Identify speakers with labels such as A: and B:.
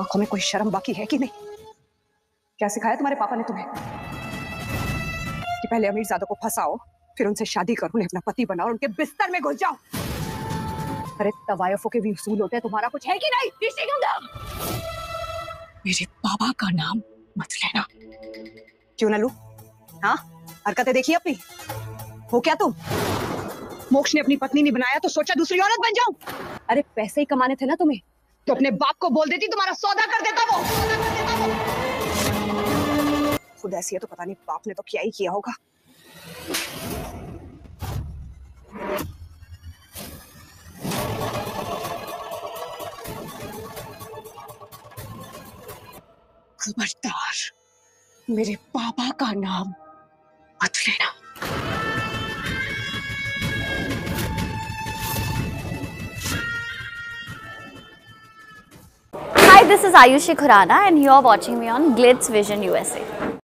A: आँखों में कोई शर्म बाकी है कि नहीं? क्या सिखाया तुम्हारे पापा ने तुम्हें? कि पहले अमीर ज़्यादा को फंसाओ, फिर उनसे शादी करो, उन्हें अपना पति बनाओ उनके बिस्तर में घुस जाओ। अरे तवायफों के भी उसूल होते हैं, तुम्हारा कुछ है कि नहीं? मेरे बाबा का नाम मत लेना। क्यों ना लू हाँ? हरकतें देखी अपनी? हो क्या तुम? मोक्ष ने अपनी पत्नी नहीं बनाया तो सोचा दूसरी औरत बन जाऊँ। अरे पैसे ही कमाने थे ना तुम्हें। तो अपने बाप को बोल देती, तुम्हारा सौदा कर देता वो। खुद ऐसी है तो पता नहीं बाप ने तो क्या ही किया होगा। खबरदार, मेरे पापा का नाम मत लेना।
B: This is Ayushi Khurana and you are watching me on Glitz Vision USA.